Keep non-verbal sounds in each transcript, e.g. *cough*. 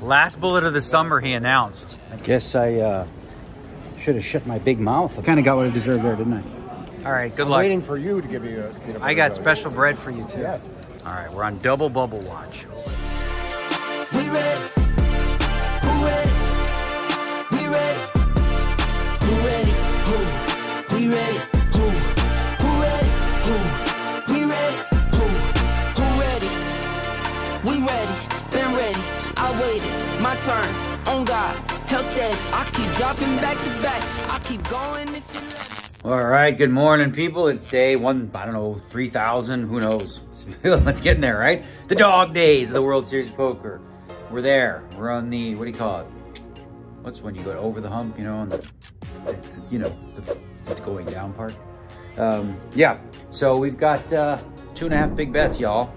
Last bullet of the summer, he announced. I guess I uh, should have shut my big mouth. I kind of got what I deserved there, didn't I? All right, good I'm luck. waiting for you to give me a peanut butter I got jelly. special bread for you too. Yes. All right, we're on double bubble watch. Turn. On God. Hell steady. I keep dropping back to back. I keep going. All right, good morning, people. It's day one, I don't know, 3,000, who knows? *laughs* Let's get in there, right? The dog days of the World Series Poker. We're there. We're on the, what do you call it? What's when you go over the hump, you know, on the, the you know, the, the going down part? Um, yeah, so we've got uh, two and a half big bets, y'all.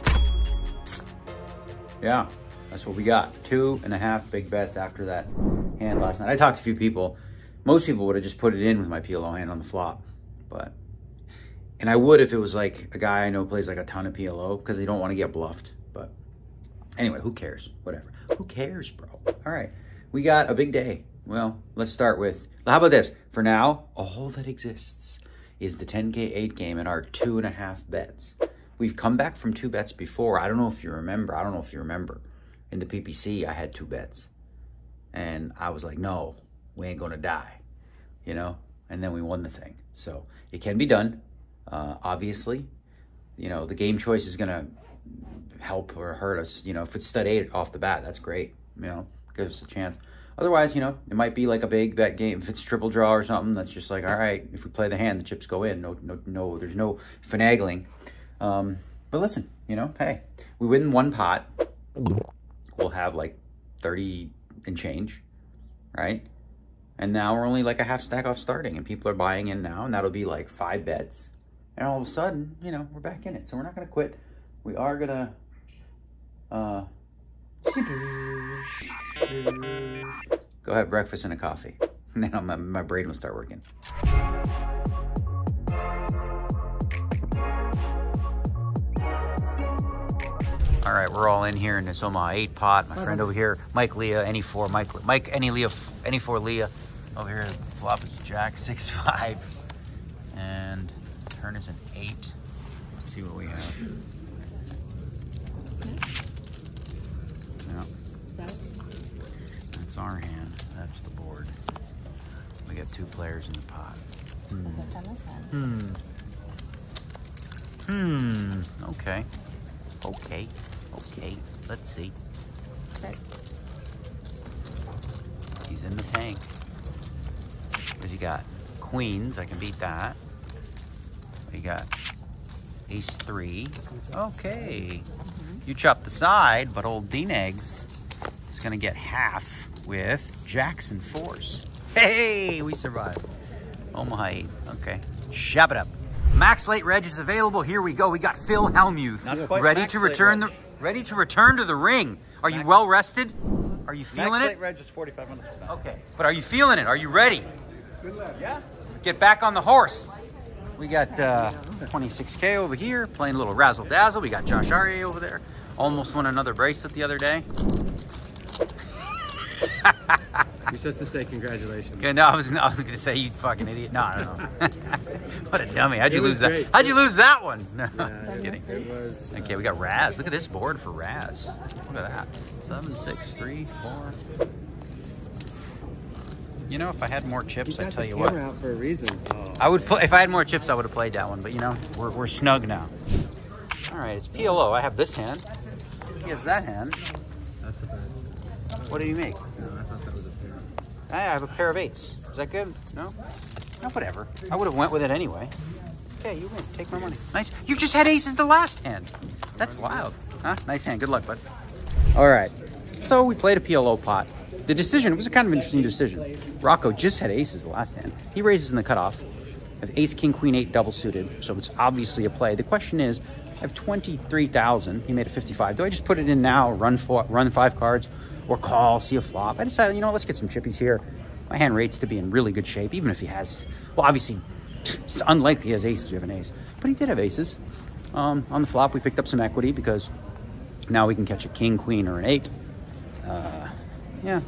Yeah, that's what we got. Two and a half big bets after that hand last night. I talked to a few people. Most people would have just put it in with my PLO hand on the flop, but and I would if it was like a guy I know plays like a ton of PLO because they don't want to get bluffed. But anyway, who cares? Whatever. Who cares, bro? All right, we got a big day. Well, let's start with how about this? For now, all that exists is the 10k eight game and our two and a half bets. We've come back from two bets before. I don't know if you remember. I don't know if you remember. In the PPC, I had two bets. And I was like, no, we ain't gonna die, you know? And then we won the thing. So it can be done. Uh, obviously, you know, the game choice is gonna help or hurt us. You know, if it's stud eight off the bat, that's great. You know, gives us a chance. Otherwise, you know, it might be like a big bet game. If it's triple draw or something, that's just like, all right, if we play the hand, the chips go in. No, no, no, there's no finagling. Um, but listen, you know, hey, we win one pot. We'll have like 30 and change, right? And now we're only like a half stack off starting, and people are buying in now, and that'll be like five bets. And all of a sudden, you know, we're back in it. So we're not going to quit. We are going to. Uh, go have breakfast and a coffee. And *laughs* then my, my brain will start working. All right, we're all in here in this Omaha eight pot. My friend over here, Mike Leah, any four, Mike, Mike, any Leah, any four Leah. Over here, flop is Jack *laughs* six five, and turn is an eight. Let's see what we have. That's our hand. That's the board. We got two players in the pot. Hmm. Hmm. Okay. Okay. Okay. Let's see. Okay. He's in the tank. What's he got? Queens. I can beat that. We got ace three. Okay. Mm-hmm. You chop the side, but old DNegs is going to get half with Jackson Force. Hey, we survived. Omaha 8. Okay. Shop it up. Max Late Reg is available. Here we go. We got Phil Hellmuth ready Max to return Reg. the ready to return to the ring. Are you well rested? Are you feeling it? Reg is 45 minutes. Okay. But are you feeling it? Are you ready? Yeah. Get back on the horse. We got uh, 26K over here, playing a little razzle dazzle. We got Josh Arieh over there. Almost won another bracelet the other day. *laughs* You're supposed to say congratulations. Okay, no, I was, I was gonna say you fucking idiot. No, I don't know. what a dummy. How'd you lose that? great. How'd you lose that one? *laughs* No, Yeah, just kidding. Was. Uh, okay, we got Raz. Look at this board for Raz. Look at that. Seven, six, three, four. You know, if I had more chips, I tell you what. out for a reason. Oh. I would play if I had more chips. I would have played that one, but you know, we're, we're snug now. All right, it's PLO. I have this hand. He has that hand. That's a bad. What do you make? Uh, No, I thought that was a pair. I have a pair of eights. Is that good? No? No, whatever. I would have went with it anyway. Okay, you win. Take my money. Nice. You just had aces the last hand. That's wild. Huh? Nice hand. Good luck, bud. All right. So we played a PLO pot. The decision, was a kind of interesting decision. Rocco just had aces the last hand. He raises in the cutoff. I have ace, king, queen, eight double suited. So it's obviously a play. The question is, I have 23,000. He made it 55. Do I just put it in now, run four, run five cards, or call, see a flop? I decided, you know, let's get some chippies here. My hand rates to be in really good shape, even if he has, well, obviously, it's unlikely he has aces. We have an ace, but he did have aces. Um, on the flop, we picked up some equity because now we can catch a king, queen, or an eight. Uh, yeah,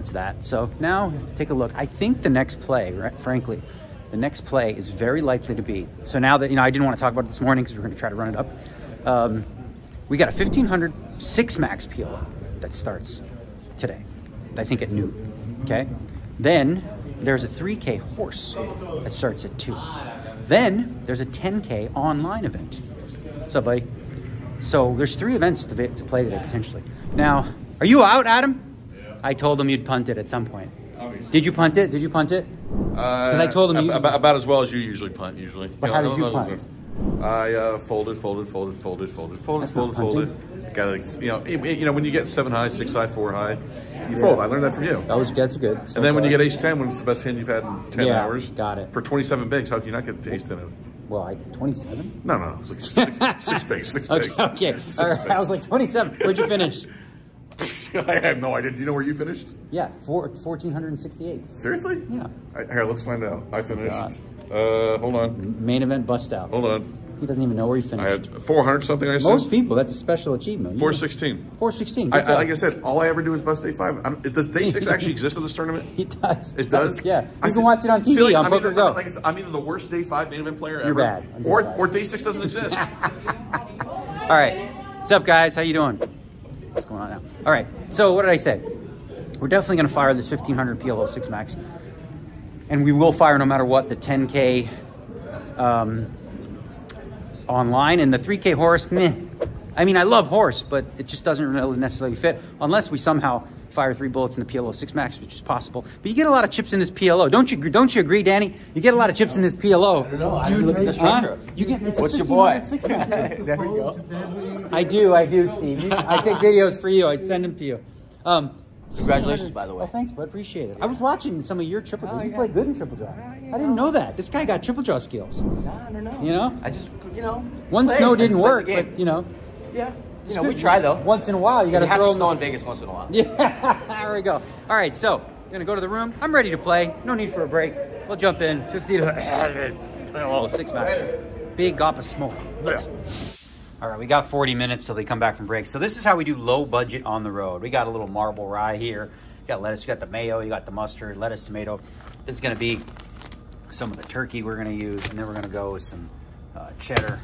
it's that. So now let's take a look. I think the next play, right, frankly, the next play is very likely to be. So now that you know, I didn't want to talk about it this morning because we are going to try to run it up. Um, we got a 1500 six max PLO that starts today. I think at noon. Okay. Then there's a 3K horse that starts at two. Then there's a 10K online event. What's up, buddy? So there's three events to, to play today potentially. Now, are you out, Adam? I told him you'd punt it at some point. Did you punt it? Did you punt it? Because I told him you- about, about as well as you usually punt. Usually, But how did you punt? I uh, folded, folded, folded, folded, folded, folded, That's folded, folded. Got to, you know, it- it- you know, when you get seven high, six high, four high, you fold. I learned that from you. That was that's good. And then when you get ace ten, when it's the best hand you've had in ten Yeah, hours, got it. For twenty-seven bigs, how can you not get ace ten? well, I 27. No, no, it's like six, six bigs, six Okay, *laughs* bigs. okay. Six All right. I was like 27. Where'd you finish? *laughs* I have no idea. Do you know where you finished? Yeah, four, 1468. Seriously? Yeah. I, here, let's find out. I finished. Uh, hold on, Main event bust out. hold on. He doesn't even know where he finished. I finished. had four hundred something. I said Most people, that's a special achievement. You- four sixteen. 416. I, good I, like I said, all I ever do is bust day five. I don't, does day six actually exist in this tournament? He does. It does. Yeah. You I can said- watch it on TV see, like, on I'm Poker either, Go. Like I said, I'm either the worst day five main event player You're ever, bad on day or five. or day six doesn't exist. *laughs* All right. What's up, guys? How you doing? What's going on now? All right. So what did I say? We're definitely going to fire this 1500 PLO 6 max. And we will fire no matter what the 10K um, online. And the 3K horse, meh. I mean, I love horse, but it just doesn't really necessarily fit unless we somehow fire three bullets in the PLO 6 max, which is possible. But you get a lot of chips in this PLO. Don't you Don't you agree, Danny? You get a lot of chips in this PLO. I don't know. I look at the structure. You get, it's What's your boy? Six *laughs* max. there we go. I do, I do, Steve. I take videos for you. I'd send them to you. Um, Congratulations, by the oh, way. Oh, thanks, bud. Appreciate it. I was watching some of your triple draw. Oh, you yeah. play good in triple draw. I didn't know that. This guy got triple draw skills. Nah, I don't know. You know? I just, you know. One play. snow didn't work, but you know. yeah. You know, we try though. Once in a while, you got to throw snow in Vegas once in a while. Yeah, *laughs* there we go. All right, so gonna go to the room. I'm ready to play. No need for a break. We'll jump in. 50 to *laughs* oh, six max. Big gop of smoke. All right, we got 40 minutes till they come back from break. So this is how we do low budget on the road. We got a little marble rye here. You got lettuce, you got the mayo, you got the mustard, lettuce, tomato. This is gonna be some of the turkey we're gonna use, and then we're gonna go with some uh, cheddar.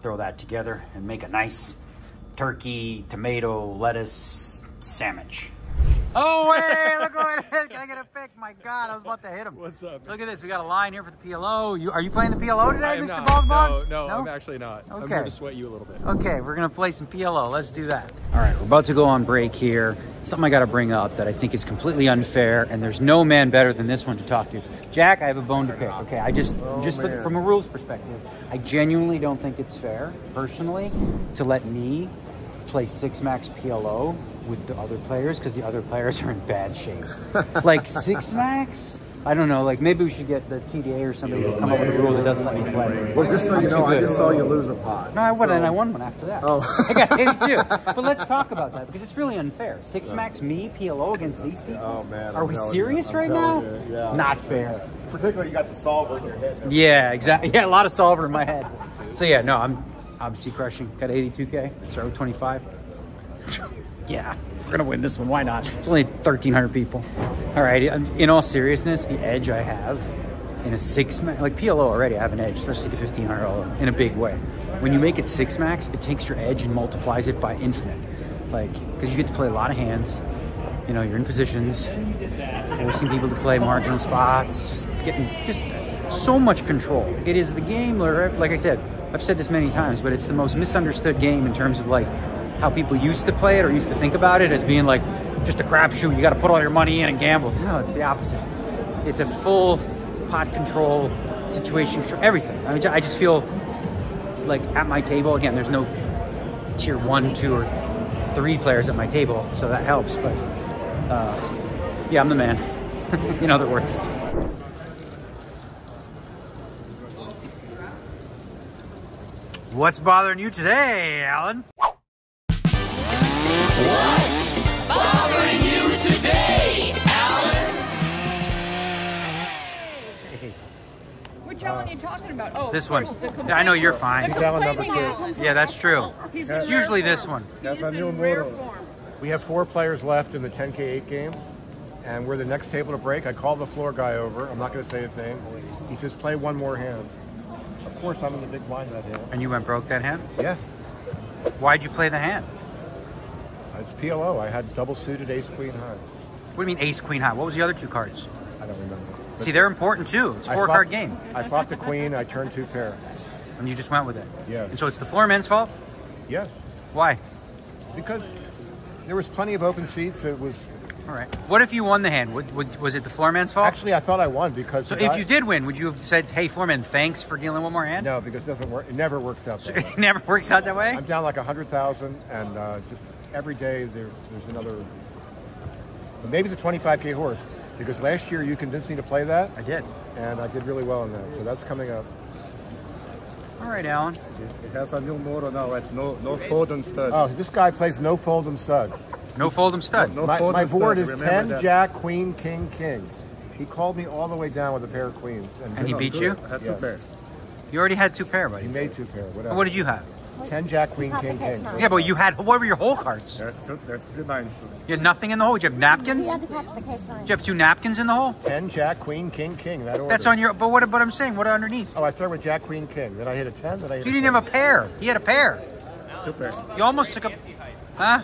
Throw that together and make a nice turkey, tomato, lettuce sandwich. Oh, hey, look what it is. Can I get a pick? My God, I was about to hit him. What's up, man? Look at this. We got a line here for the PLO. You, are you playing the PLO today, Mr. not. Ballsbog? No, no, I'm actually not. Okay. I'm Okay. here to sweat you a little bit. Okay, we're gonna play some PLO. Let's do that. All right, we're about to go on break here. Something I got to bring up that I think is completely unfair, and there's no man better than this one to talk to. Jack, I have a bone to pick. Okay, I just, oh, just for, from a rules perspective, I genuinely don't think it's fair, personally, to let me play six max PLO with the other players because the other players *laughs* are in bad shape. *laughs* like six max. I don't know. Like maybe we should get the TDA or somebody to come up with a rule that doesn't let me play. Well, just so I'm you too know, I just saw you lose a pot. No, I won, so- and I won one after that. Oh. I got 82. *laughs* But let's talk about that because it's really unfair. Six max me PLO against these people. Oh, man, are I'm we serious right now? yeah. Not fair. Particularly, you got the solver in your head. Yeah, exactly. Yeah, a lot of solver in my head. So yeah, no, I'm obviously crushing. Got 82k. Start with 25. *laughs* yeah, we're gonna win this one. Why not? It's only 1,300 people. All right. um, In all seriousness, the edge I have in a six max, like PLO already, I have an edge, especially the 1,500 dollar in a big way. When you make it six max, it takes your edge and multiplies it by infinite. Like, because you get to play a lot of hands. You know, you're in positions, forcing people to play marginal spots, just getting just so much control. It is the game, like I said, I've said this many times, but it's the most misunderstood game in terms of like how people used to play it or used to think about it as being like just a crapshoot. You got to put all your money in and gamble. No, it's the opposite. It's a full pot control situation, for everything. I mean, I just feel like at my table again. There's no tier one, two, or three players at my table, so that helps. But uh, yeah, I'm the man. *laughs* in other words. What's bothering you today, Alan? What's bothering you today, Alan? Hey. Which Alan are you talking about? Oh, This one. Oh, yeah, I know you're fine. The Alan number complaining Alan. Yeah, that's true. He's It's usually rare this one. That's He's our new in rare model. form. We have four players left in the 10K8 game, and we're the next table to break. I called the floor guy over. I'm not going to say his name. He says, play one more hand. Of course, I'm in the big blind that hand. And you went broke that hand? Yes, Why'd you play the hand? Uh, it's PLO. I had double suited ace queen high. What do you mean ace, queen, high? What was the other two cards? I don't remember. But See, they're important too. It's a four fought- card game. I fought the queen. I turned two pair. And you just went with it. Yeah. And so it's the floor man's fault? Yes, Why? because there was plenty of open seats. It was All right. What if you won the hand? Would, would, was it the floor man's fault? actually I thought I won because so if guy- you did win, would you have said, hey, floor man, thanks for dealing one more hand? no because it doesn't work. It never works out. That way. it never works out that way? I'm down like a hundred thousand, and uh, just every day there, there's another. Maybe the 25k horse, because last year you convinced me to play that, I did. and I did really well in that. So that's coming up. All right, Alan. It has a new model now at no no fold and stud. Oh, this guy plays no fold and stud. No fold'em stud. my my board is 10 Jack Queen King King. He called me all the way down with a pair of queens, And he beat you? I had two pairs. You already had two pair, buddy. He buddy. made two pair. Whatever. What did you have? 10 Jack Queen King King. Yeah, but you had, what were your whole cards? There's two, there's three lines. You had nothing in the hole? Did you have napkins? You Did to catch the case line. you have two napkins in the hole? 10 Jack Queen King King. That order. That's on your, but what, but I'm saying, what are underneath? Oh, I started with Jack Queen King. Then I hit a 10. Then I hit You a didn't have a pair. He had a pair. two pair. You almost took a, huh?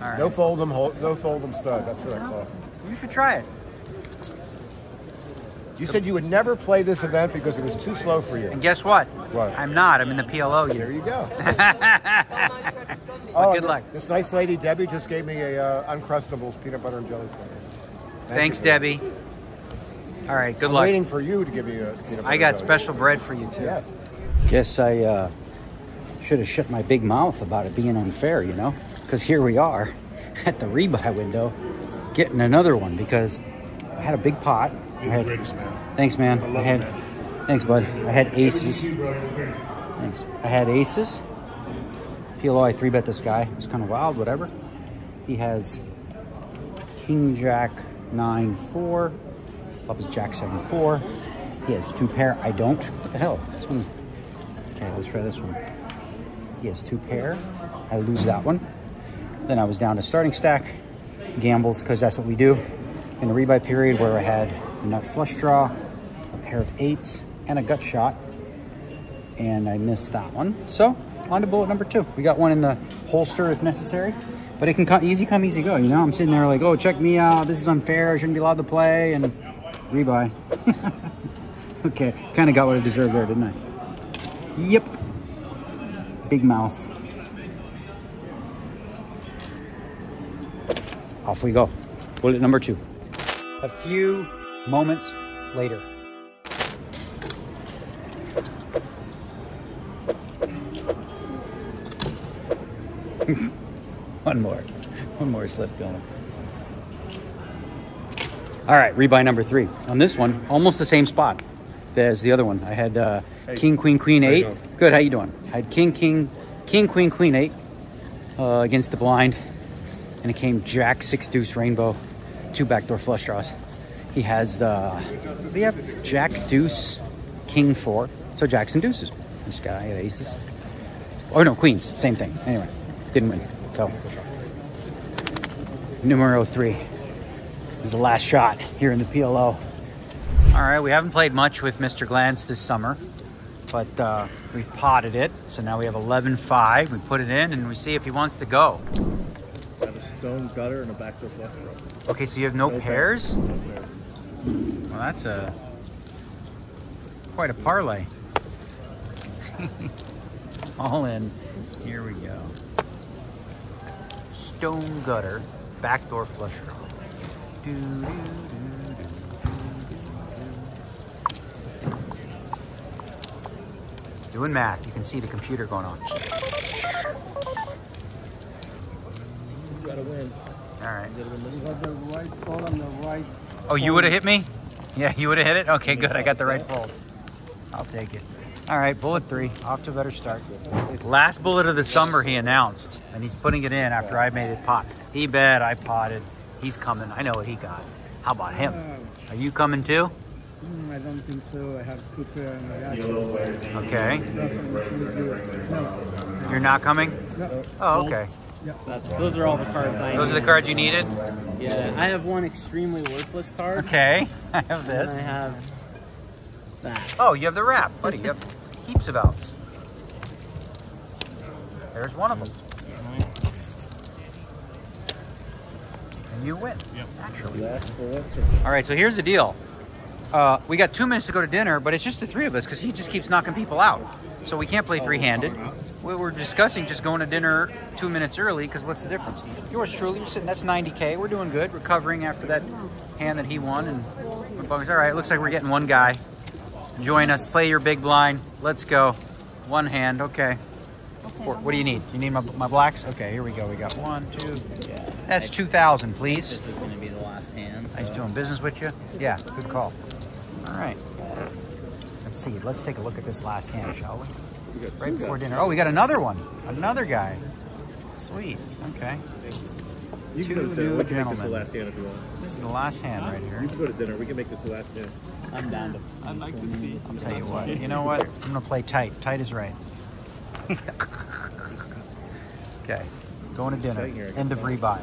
No fold'em, hol- no fold'em stud. That's what I call it. You should try it. You said you would never play this event because it was too slow for you. And guess what? What? I'm not. I'm in the PLO There you go. *laughs* But good luck. This nice lady Debbie just gave me a uh, Uncrustables peanut butter and jelly sandwich. Thank Thanks, you. Debbie. All right, good I'm luck. waiting for you to give me a peanut butter. I got jelly. special bread for you too. Yes. Guess I uh, should have shut my big mouth about it being unfair, you know? Because here we are *laughs* at the rebuy window getting another one because I had a big pot. I had, Thanks, man. I, had, Thanks, bud. I had aces. Thanks. I had aces. PLO, I three bet this guy. It was kind of wild, whatever. He has King Jack 9 4. Flop is Jack 7 4. He has two pair. I don't. What the hell? This one. Okay, let's try this one. He has two pair. I lose that one. Then I was down to starting stack. Gambled because that's what we do in the rebuy period where I had a nut flush draw, a pair of eights, and a gut shot. And I missed that one. So on to bullet number two. We got one in the holster if necessary. But it can come easy come, easy go, you know? I'm sitting there like, oh, check me out. This is unfair. I shouldn't be allowed to play. And rebuy. *laughs* okay, kind of got what I deserved there, didn't I? Yep. Big mouth. Off we go. Bullet number two. A few moments later. *laughs* One more. One more slip going. All right, rebuy number three. On this one, almost the same spot as the other one. I had uh, king, queen, queen, eight. doing? Good, how you doing? I had king, king, king, queen, queen, eight uh, against the blind. And it came jack, six, deuce, rainbow, two backdoor flush draws. He has, uh, we have jack, deuce, king, four. So jacks and deuces. This guy aces. Or no, queens, same thing. Anyway, didn't win. So, numero three is the last shot here in the PLO. All right, we haven't played much with Mr. Glantz this summer, but uh, we potted it. So now we have 11-5. We put it in and we see if he wants to go. I have a stone gutter and a backdoor flush draw. Okay, so you have no, No pairs? No pair. Well, that's a quite a parlay. *laughs* All in. Here we go. Stone gutter, backdoor flush draw. Do, do, do, do, do, do. Doing math, you can see the computer going off. You gotta win. All right. You got the right ball on the right. Oh, you would have hit me? Yeah, you would have hit it? Okay, good. I got the right fold. I'll take it. All right, bullet three. Off to a better start. Last bullet of the summer he announced, and he's putting it in after I made it pot. He bet I potted. He's coming. I know what he got. How about him? Are you coming too? Mm, I don't think so. I have two pair and I actually Okay. No, You're not coming? no. Oh, okay. That's, those are all the cards I Those are the cards you needed? Yeah, I have one extremely worthless card. Okay, *laughs* I have And this. I have that. Oh, you have the wrap, buddy. You have heaps of outs. There's one of them. And you win. Naturally. All right, so here's the deal. Uh, we got two minutes to go to dinner, but it's just the three of us because he just keeps knocking people out. So we can't play three-handed. We were discussing just going to dinner two minutes early because what's the difference? Yours truly, you're sitting, that's 90K. We're doing good, recovering after that hand that he won. And all right, looks like we're getting one guy. Join us, play your big blind. Let's go. One hand, okay. Four. What do you need? You need my, my blacks? Okay, here we go. We got one, two. That's 2,000, please. This is going to be the last hand. Nice doing business with you. Yeah, good call. All right. Let's see. Let's take a look at this last hand, shall we? Right before dinner. Oh, we got another one. Another guy. Sweet. Okay. You can Two go to dinner. new We can make this the gentlemen. last hand if you want. This is the last hand right here. You can go to dinner. We can make this the last hand. I'm down to. I'd like to see. I'll tell you what. You know what? I'm gonna play tight. Tight is right. *laughs* okay. Going to dinner. Sitting here, I End of guess. rebuy.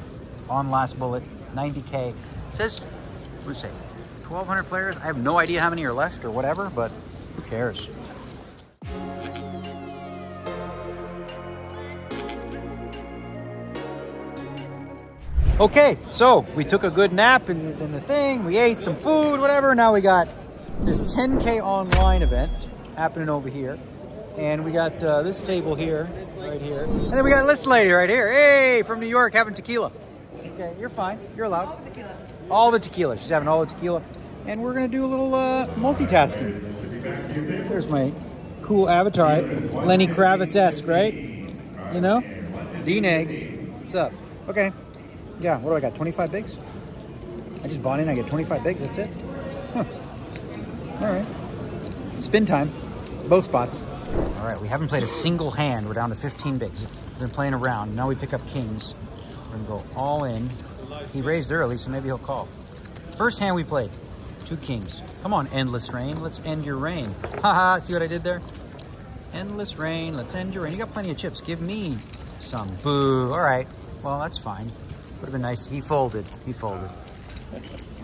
On last bullet. 90k. Says, what does it say? 1,200 players. I have no idea how many are left or whatever, but who cares? Okay, so we took a good nap in, in the thing. We ate some food, whatever. Now we got this 10K online event happening over here. And we got uh, this table here, right here. And then we got this lady right here. Hey, from New York having tequila. Okay, you're fine. You're allowed. All the tequila. She's having all the tequila. And we're going to do a little uh, multitasking. There's my cool avatar. Lenny Kravitz-esque, right? You know? DNegs. What's up? Okay. Yeah, what do I got? 25 bigs? I just bought in, I get 25 bigs, that's it? Huh. All right. Spin time. Both spots. All right, we haven't played a single hand. We're down to 15 bigs. We've been playing around. Now we pick up kings. We're gonna go all in. He raised early, so maybe he'll call. First hand we played, two kings. Come on, endless rain. Let's end your reign. Haha, see what I did there? Endless rain. Let's end your reign. You got plenty of chips. Give me some. Boo. All right. Well, that's fine. Would have been nice. He folded. He folded.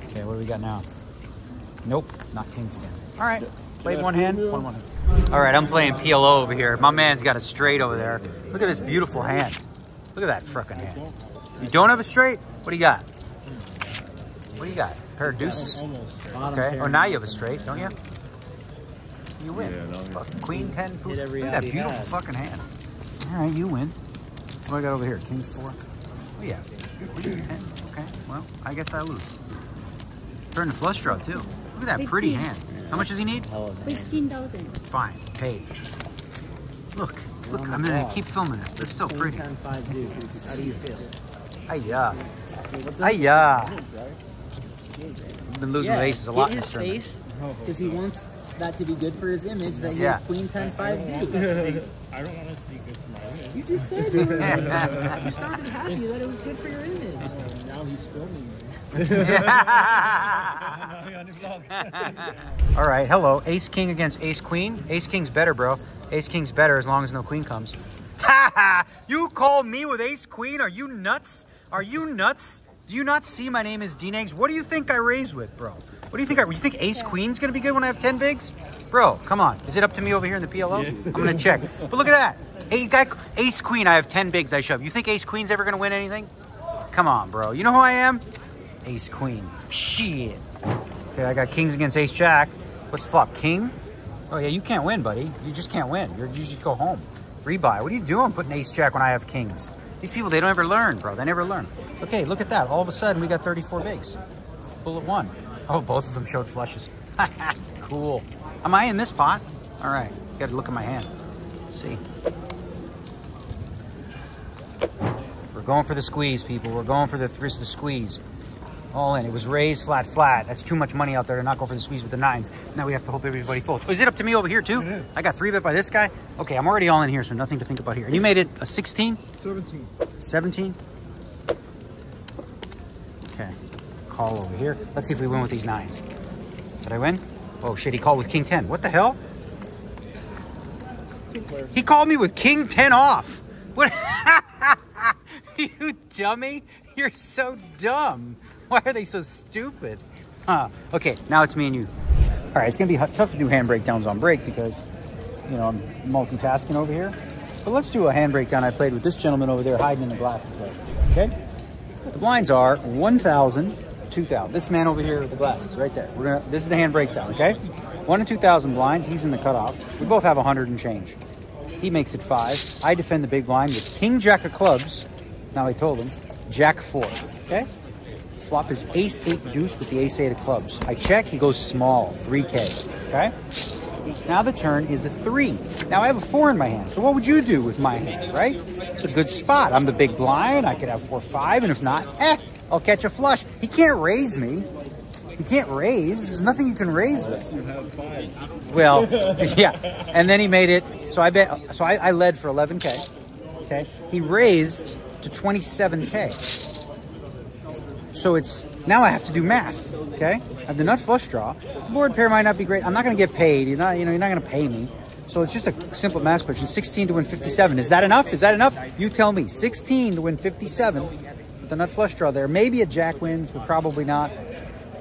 Okay, what do we got now? Nope, not kings again. All right, played one hand, one one hand. All right, I'm playing PLO over here. My man's got a straight over there. Look at this beautiful hand. Look at that frickin' hand. You don't have a straight? What do you got? What do you got? pair of deuces. Okay. Oh, now you have a straight, don't you? You win. Fuck, Queen ten. Fool. Hit Look at that beautiful fucking hand. All right, you win. What do I got over here? King four. Oh yeah. Queen. Okay. Well, I guess I lose. Turn the flush draw too. Look at that pretty 15. hand. How much does he need? Hell of a hand. 15,000. Fine. Paid. Look. Look. I'm gonna keep filming it. It's so pretty. 10, 5 deuce. How do you feel? Hiya. What's that? Hiya. I've been losing Yeah, aces a lot in this his tournament. face because he wants that to be good for his image that he Yeah. had Queen 10 5 do. *laughs* I don't want to be good for my image. You just said you, were, you sounded happy that it was good for your image. Oh, now he's filming me. *laughs* All right, hello. Ace King against Ace Queen. Ace King's better, bro. Ace King's better as long as no Queen comes. Ha *laughs* ha! You call me with Ace Queen? Are you nuts? Are you nuts? Do you not see my name is DNegs? What do you think I raise with, bro? What do you think? I, you think Ace Queen's gonna be good when I have 10 bigs? Bro, come on. Is it up to me over here in the PLO? I'm gonna check. But look at that. Ace, guy, Ace Queen, I have 10 bigs I shove. You think Ace Queen's ever gonna win anything? Come on, bro. You know who I am? Ace Queen. Shit. Okay, I got Kings against Ace Jack. What's the flop? King? Oh yeah, you can't win, buddy. You just can't win. You're, you should go home. Rebuy. What are you doing putting Ace Jack when I have Kings? These people, they don't ever learn, bro. They never learn. Okay, look at that. All of a sudden, we got 34 bigs. Bullet one. Oh, both of them showed flushes. *laughs* cool. Am I in this pot? All right. Got to look at my hand. Let's see. We're going for the squeeze, people. We're going for the, the squeeze. All in. It was raised flat, flat. That's too much money out there to not go for the squeeze with the nines. Now we have to hope everybody folds. Oh, is it up to me over here too? I got three bet by this guy. Okay, I'm already all in here, so nothing to think about here. And you made it a 16? 17. 17? Okay. Call over here. Let's see if we win with these nines. Did I win? Oh shit, he called with king 10. What the hell? He called me with king 10 off. What? *laughs* you dummy. You're so dumb. Why are they so stupid? Huh. Okay, now it's me and you. All right, it's gonna be tough to do hand breakdowns on break because, you know, I'm multitasking over here. But let's do a hand breakdown I played with this gentleman over there hiding in the glasses there. Okay? The blinds are 1,000, 2,000. This man over here with the glasses, right there. We're gonna. This is the hand breakdown, okay? One and 2,000 blinds. He's in the cutoff. We both have a 100 and change. He makes it five. I defend the big blind with King Jack of clubs. Now I told him Jack four. Okay. Flop is Ace eight deuce with the Ace eight of clubs. I check. He goes small, 3K. Okay. Now the turn is a three. Now I have a four in my hand. So what would you do with my hand, right? It's a good spot. I'm the big blind. I could have four, five, and if not, eh, I'll catch a flush. He can't raise me. He can't raise. There's nothing you can raise with. Well, *laughs* yeah. And then he made it. So I bet. So I, I led for 11k. Okay. He raised to 27k. So it's now I have to do math. Okay. I have the nut flush draw. The board pair might not be great. I'm not going to get paid. You're not. You know. You're not going to pay me. So it's just a simple math question. 16 to win 57. Is that enough? Is that enough? You tell me. 16 to win 57. With the nut flush draw there. Maybe a jack wins, but probably not.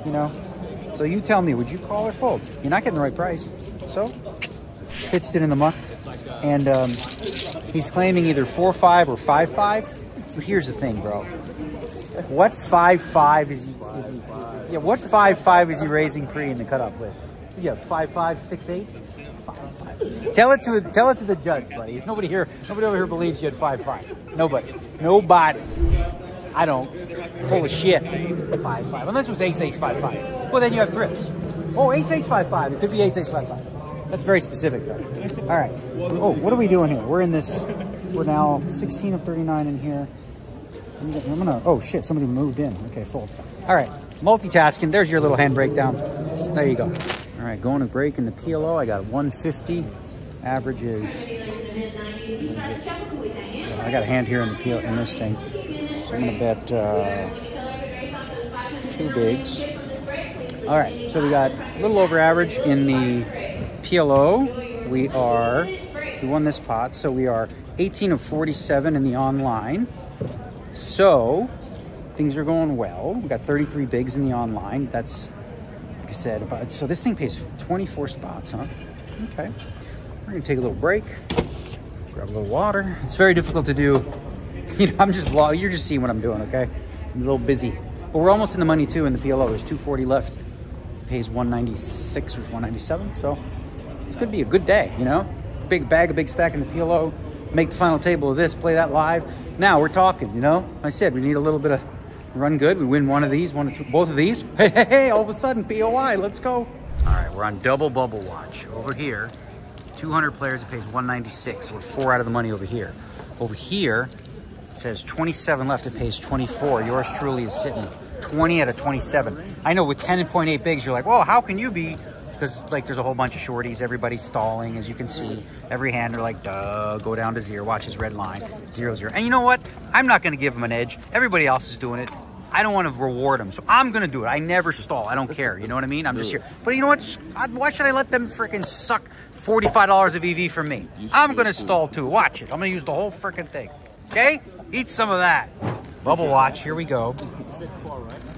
You know. So you tell me. Would you call or fold? You're not getting the right price. So pitched it in the muck. And um, he's claiming either 4-5 or 5-5. But here's the thing, bro. What 5-5 is he, is he Yeah, what 5-5 is he raising pre in the cutoff with? Yeah, 5-5, 6-8? 5-5. Tell it to tell it to the judge, buddy. Nobody here nobody over here believes you had 5-5. Nobody. Nobody. I don't. Full of shit. 5-5. Unless it was ace-ace 5-5. Well, then you have trips. Oh, ace-ace 5-5. It could be ace-ace 5-5. That's very specific, though. All right. Oh, what are we doing here? We're in this. We're now 16 of 39 in here. I'm gonna- I'm gonna. Oh shit! Somebody moved in. Okay, full. All right. Multitasking. There's your little hand breakdown. There you go. All right, going to break in the PLO. I got 150. averages. I got a hand here in the PLO in this thing. I'm gonna bet uh, two bigs. All right, so we got a little over average in the PLO. We are, we won this pot, so we are 18 of 47 in the online. So things are going well. We got 33 bigs in the online. That's, like I said, about, so this thing pays 24 spots, huh? Okay. We're gonna take a little break, grab a little water. It's very difficult to do. *laughs* You know, I'm just vlog. You're just seeing what I'm doing, okay? I'm a little busy, but we're almost in the money too in the PLO. There's 240 left. It pays 196 or 197, so it's gonna be a good day. You know, big bag, a big stack in the PLO. Make the final table of this. Play that live. Now we're talking. You know, I said we need a little bit of run good. We win one of these, one or two, both of these. *laughs* Hey, hey, hey! All of a sudden, POI. Let's go. All right, we're on double bubble watch over here. 200 players, it pays 196. So we're four out of the money over here. Over here, it says 27 left, it pays 24. Yours truly is sitting 20 out of 27. I know with 10.8 bigs, you're like, well, how can you be? Because like there's a whole bunch of shorties, everybody's stalling, as you can see. Every hand, they're like, duh, go down to zero, watch his red line, zero, zero. And you know what? I'm not gonna give him an edge. Everybody else is doing it. I don't want to reward them, so I'm gonna do it. I never stall. I don't care. You know what I mean? I'm just here. But you know what? Why should I let them freaking suck $45 of EV from me? I'm gonna stall too. Watch it. I'm gonna use the whole freaking thing. Okay? Eat some of that. Bubble watch. Here we go.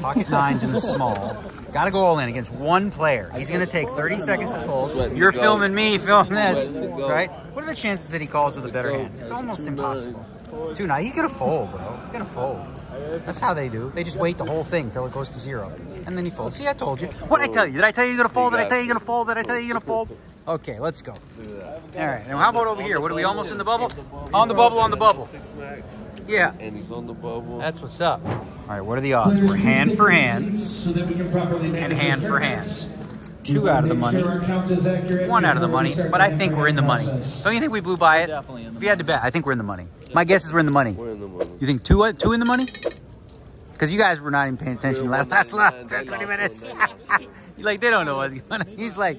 Pocket nines in the small. Gotta go all in against one player. He's gonna take 30 seconds to fold. You're filming me, film this, right? What are the chances that he calls with a better hand? It's almost impossible. Two now, he's gonna fold, bro. He's gonna fold. That's how they do. They just wait the whole thing till it goes to zero, and then he folds. See, I told you. What did I tell you? Did I tell you you're gonna fold? Did I tell you you're gonna fold? Did I tell you you're gonna fold? Okay, let's go. All right. Now, how about over here? What are we almost in the bubble? On the bubble, on the bubble. Yeah. And he's on the bubble. That's what's up. All right, what are the odds? We're hand for hand and hand for hand. Two out of the money, one out of the money, but I think we're in the money. Don't you think we blew by it? Definitely. If you had to bet, I think we're in the money. My guess is we're in the money. We're in the money. You think two, uh, two in the money? Because you guys were not even paying attention last, last, last 20 minutes. *laughs* Like, they don't know what's going on. He's like,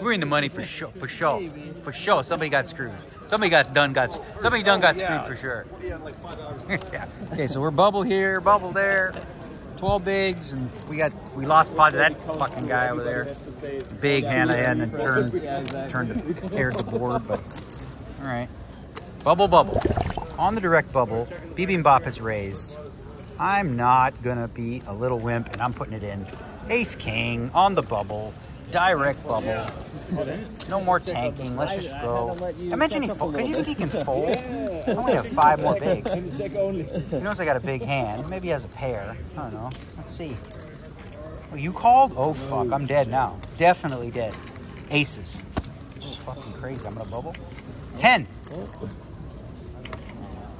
we're in the money for sure, for sure, for sure. Somebody got screwed. Somebody got done, got, somebody done got screwed for sure. *laughs* yeah. Okay, so we're bubble here, bubble there. 12 bigs, and we got, we lost pot to that fucking guy over there. Big hand I had and turned, turned, aired the board, but all right. Bubble, bubble. on the direct bubble. Bibimbap has raised. I'm not gonna be a little wimp and I'm putting it in. Ace King on the bubble. Direct bubble. No more tanking. Let's just go. Imagine he fold. Could you think he can fold? I only have five more bigs. He knows I got a big hand. Maybe he has a pair. I don't know. Let's see. Oh, you called? Oh, fuck. I'm dead now. Definitely dead. Aces. Just fucking crazy. I'm gonna bubble. Ten.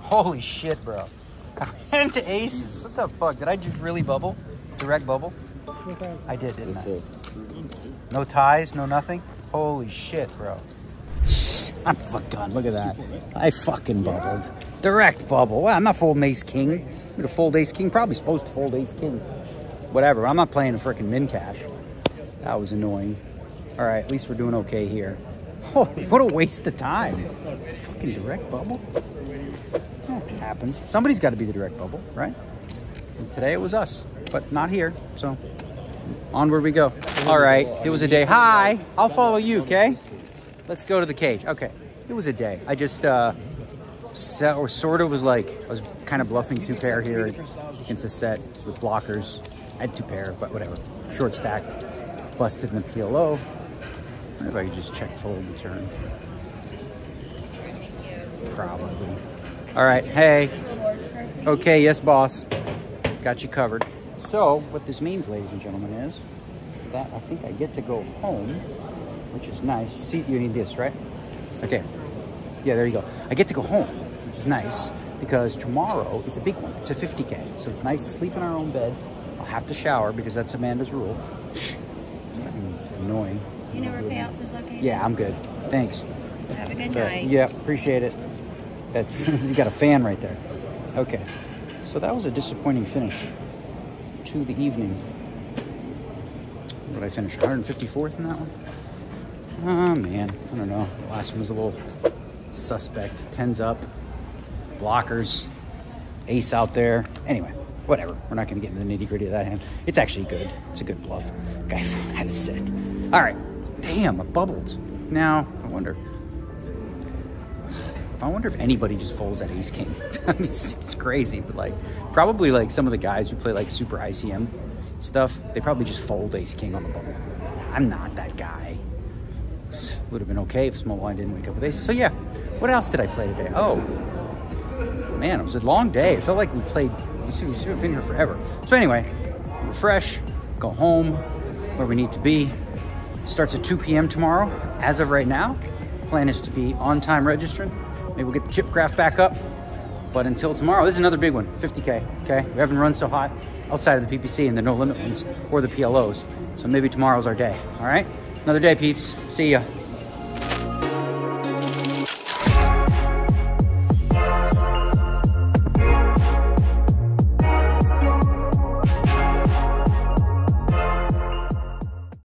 Holy shit, bro. I went to aces. What the fuck? Did I just really bubble? Direct bubble? *laughs* I did, didn't I? No ties, no nothing? Holy shit, bro. *laughs* I'm fucking, look at that. I fucking bubbled. Direct bubble. Well, I'm not folding ace king. I'm gonna fold ace king. Probably supposed to fold ace king. Whatever. I'm not playing a freaking min cash. That was annoying. All right, at least we're doing okay here. *laughs* Holy, what a waste of time. Fucking direct bubble. Happens. Somebody's got to be the direct bubble, right? And today it was us, but not here. So onward we go. All right, it was a day. Hi, I'll follow you, okay? Let's go to the cage. Okay, it was a day. I just, uh, set, or sort of was like, I was kind of bluffing two pair here against a set with blockers. I had two pair, but whatever. Short stack, busted in the PLO. If I could just check fold the turn. Probably. All right, hey. Okay, yes, boss. Got you covered. So, what this means, ladies and gentlemen, is that I think I get to go home, which is nice. You see, you need this, right? Okay. Yeah, there you go. I get to go home, which is nice, because tomorrow is a big one. It's a 50K, so it's nice to sleep in our own bed. I'll have to shower, because that's Amanda's rule. Annoying. Do you know where payouts is located? Yeah, I'm good. Thanks. Have a good So, night. yeah, appreciate it. *laughs* You got a fan right there. Okay. So that was a disappointing finish to the evening. What did I finish? 154th in that one? Oh, man. I don't know. The last one was a little suspect. Tens up, blockers, ace out there. Anyway, whatever. We're not going to get into the nitty gritty of that hand. It's actually good. It's a good bluff. Guy *laughs* had a set. All right. Damn, I bubbled. Now, I wonder. I wonder if anybody just folds at ace king. *laughs* I mean, it's, it's crazy, but like probably like some of the guys who play like super ICM stuff, they probably just fold ace king on the bubble. I'm not that guy. Would have been okay if small blind didn't wake up with ace. So yeah, what else did I play today? Oh, man, it was a long day. It felt like we played. We've been here forever. So anyway, refresh, go home, where we need to be. Starts at 2 p.m. tomorrow. As of right now, plan is to be on time registering. Maybe we'll get the chip graph back up. But until tomorrow, this is another big one, 50K, okay? We haven't run so hot outside of the PPC and the no limit ones or the PLOs. So maybe tomorrow's our day, all right? Another day, peeps. See ya.